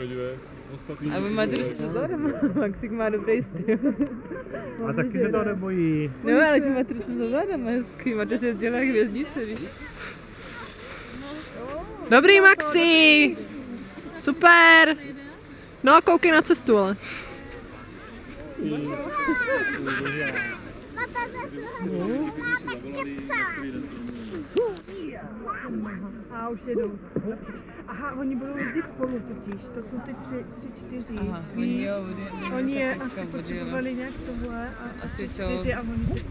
dívej. Ostatní A vy máte dost pozor, Maxik má dobrý styl. A taky se to nebojí. No ale že máte dost pozor, má hezký, máte si jezdila jak hvězdice, víš? Dobrý Maxi! Super! No a koukej na cestu, ale. A už jedou. Aha, oni budou jezdit spolu totiž, to jsou ty tři, tři čtyři, Aha, oni víš? jo, oni- Oni je asi potřebovali nějak tohle a Asi tři, čtyři a oni